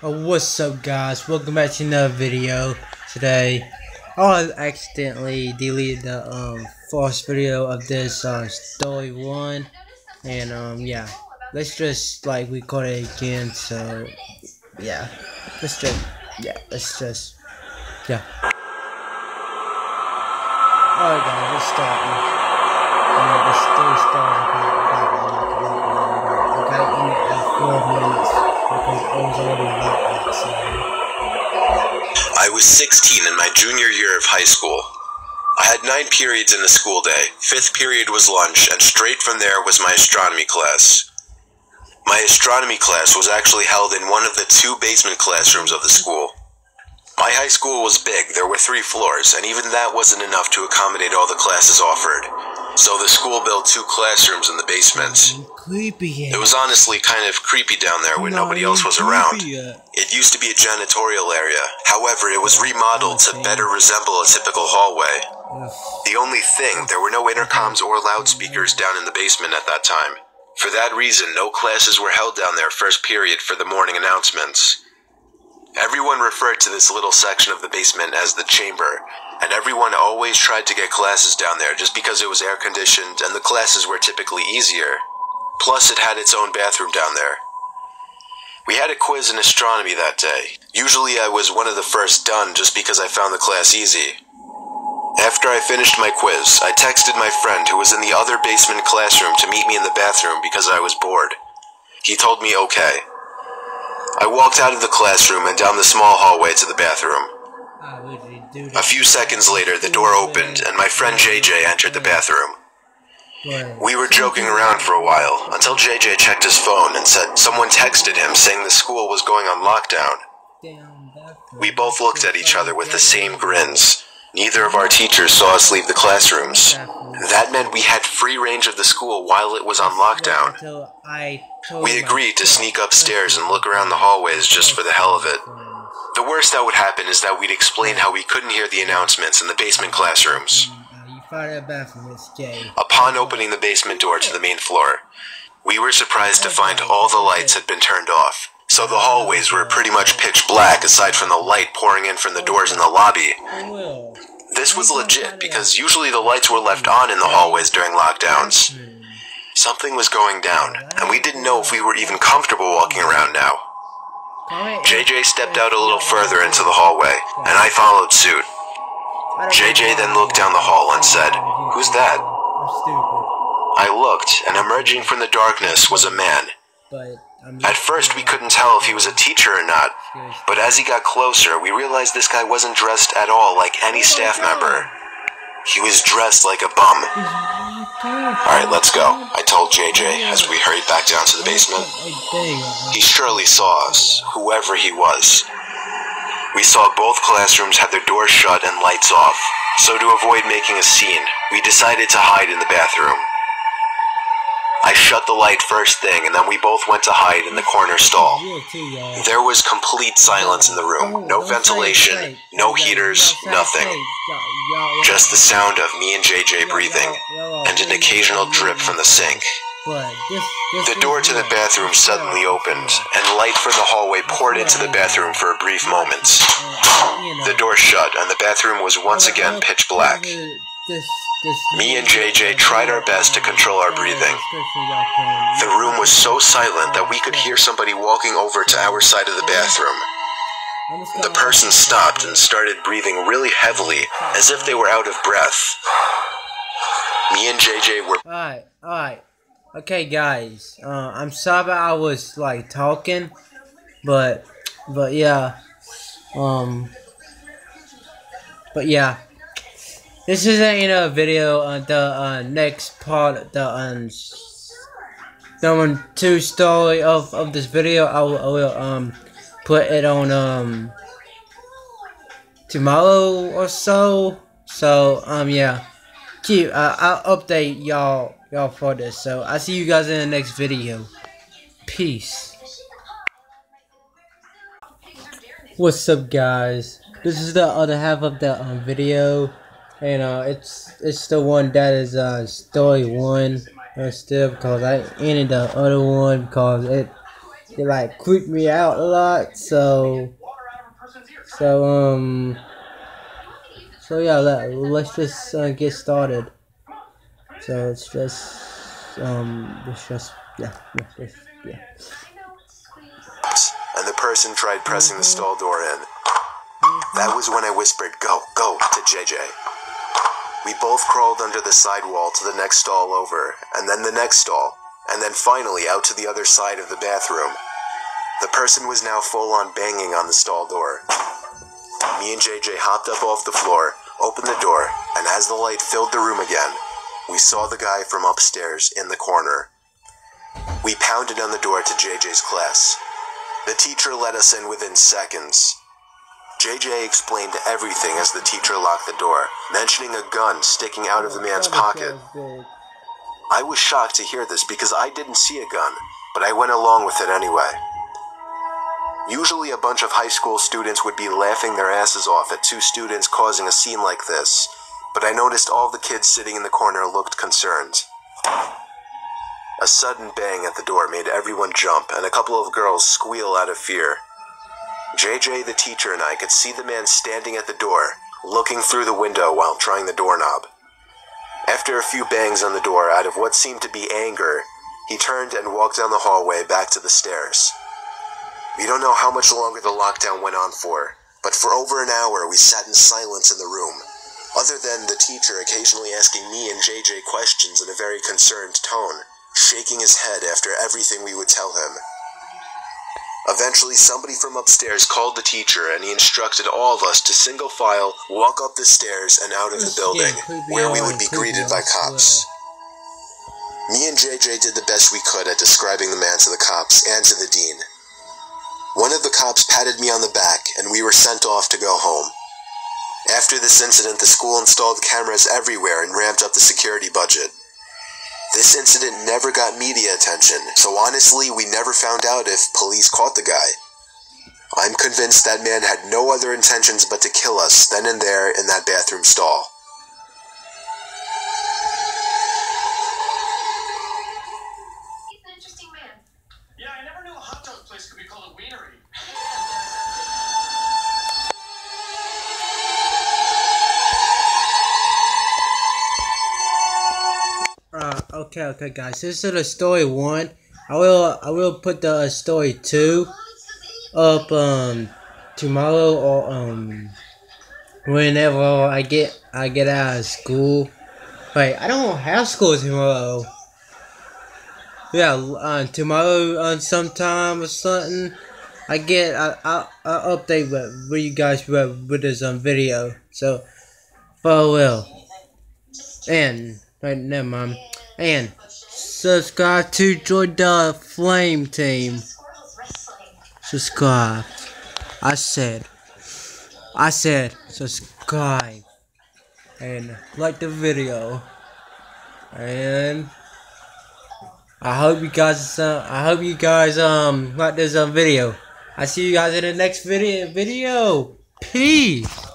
Oh, what's up guys? Welcome back to another video. Today. I accidentally deleted the um first video of this uh, story one. And um yeah. Let's just like record it again so yeah. Let's just yeah let's just yeah. Alright guys let's start. Uh, the story starts about about like I got in at four minutes I was 16 in my junior year of high school. I had nine periods in the school day. Fifth period was lunch, and straight from there was my astronomy class. My astronomy class was actually held in one of the two basement classrooms of the school. My high school was big, there were three floors, and even that wasn't enough to accommodate all the classes offered. So the school built two classrooms in the basement. creepy It was honestly kind of creepy down there when nobody else was around. It used to be a janitorial area. However, it was remodeled to better resemble a typical hallway. The only thing, there were no intercoms or loudspeakers down in the basement at that time. For that reason, no classes were held down there first period for the morning announcements. Everyone referred to this little section of the basement as the chamber, and everyone always tried to get classes down there just because it was air conditioned and the classes were typically easier. Plus, it had its own bathroom down there. We had a quiz in astronomy that day. Usually, I was one of the first done just because I found the class easy. After I finished my quiz, I texted my friend who was in the other basement classroom to meet me in the bathroom because I was bored. He told me okay. I walked out of the classroom and down the small hallway to the bathroom. A few seconds later, the door opened and my friend JJ entered the bathroom. We were joking around for a while until JJ checked his phone and said someone texted him saying the school was going on lockdown. We both looked at each other with the same grins. Neither of our teachers saw us leave the classrooms. That meant we had free range of the school while it was on lockdown. We agreed to sneak upstairs and look around the hallways just for the hell of it. The worst that would happen is that we'd explain how we couldn't hear the announcements in the basement classrooms. Upon opening the basement door to the main floor, we were surprised to find all the lights had been turned off. So the hallways were pretty much pitch black aside from the light pouring in from the doors in the lobby. This was legit because usually the lights were left on in the hallways during lockdowns. Something was going down, and we didn't know if we were even comfortable walking around now. JJ stepped out a little further into the hallway, and I followed suit. JJ then looked down the hall and said, Who's that? I looked, and emerging from the darkness was a man. At first, we couldn't tell if he was a teacher or not, but as he got closer, we realized this guy wasn't dressed at all like any staff member. He was dressed like a bum. Alright, let's go, I told JJ as we hurried back down to the basement. He surely saw us, whoever he was. We saw both classrooms had their doors shut and lights off, so to avoid making a scene, we decided to hide in the bathroom. I shut the light first thing, and then we both went to hide in the corner stall. There was complete silence in the room. No ventilation, no heaters, nothing. Just the sound of me and JJ breathing, and an occasional drip from the sink. The door to the bathroom suddenly opened, and light from the hallway poured into the bathroom for a brief moment. The door shut, and the bathroom was once again pitch black. Me and JJ tried our best to control our breathing. The room was so silent that we could hear somebody walking over to our side of the bathroom. The person stopped and started breathing really heavily, as if they were out of breath. Me and JJ were Alright, alright. Okay, guys. Uh, I'm sorry I was like talking, but but yeah, um, but yeah. This isn't you know a video. Uh, the uh, next part, the um, number two story of of this video, I will, I will um put it on um tomorrow or so. So um yeah, keep uh, I'll update y'all y'all for this. So I see you guys in the next video. Peace. What's up, guys? This is the other half of the um, video, and know, it's it's the one that is uh story one uh, still because I ended the other one because it it like creeped me out a lot. So so um so yeah, let, let's just uh, get started. So it's just um it's just yeah yeah yeah. And the person tried pressing the stall door in. That was when I whispered, "Go, go" to JJ. We both crawled under the sidewall to the next stall over, and then the next stall, and then finally out to the other side of the bathroom. The person was now full on banging on the stall door. Me and JJ hopped up off the floor, opened the door, and as the light filled the room again, we saw the guy from upstairs in the corner. We pounded on the door to JJ's class. The teacher let us in within seconds. JJ explained everything as the teacher locked the door, mentioning a gun sticking out of the man's pocket. I was shocked to hear this because I didn't see a gun, but I went along with it anyway. Usually, a bunch of high school students would be laughing their asses off at two students causing a scene like this, but I noticed all the kids sitting in the corner looked concerned. A sudden bang at the door made everyone jump, and a couple of girls squeal out of fear. JJ, the teacher, and I could see the man standing at the door, looking through the window while trying the doorknob. After a few bangs on the door out of what seemed to be anger, he turned and walked down the hallway back to the stairs. We don't know how much longer the lockdown went on for, but for over an hour we sat in silence in the room, other than the teacher occasionally asking me and JJ questions in a very concerned tone, shaking his head after everything we would tell him. Eventually, somebody from upstairs called the teacher and he instructed all of us to single file walk up the stairs and out of the building, where we would be greeted by cops. Me and JJ did the best we could at describing the man to the cops and to the dean. One of the cops patted me on the back and we were sent off to go home. After this incident, the school installed cameras everywhere and ramped up the security budget. This incident never got media attention, so honestly, we never found out if police caught the guy. I'm convinced that man had no other intentions but to kill us then and there in that bathroom stall. He's an interesting man. Yeah, I never knew a hot dog place could be called a wienery. Okay, okay, guys. This is the story one. I will, I will put the story two up um tomorrow or um whenever I get I get out of school. Wait, I don't have school tomorrow. Yeah, uh, tomorrow on uh, sometime or something. I get I I, I update with, with you guys with, with this um video. So farewell. And right now, mind. And subscribe to join the flame team. Subscribe. I said. I said subscribe. And like the video. And I hope you guys uh, I hope you guys um like this um video. I see you guys in the next video video. Peace.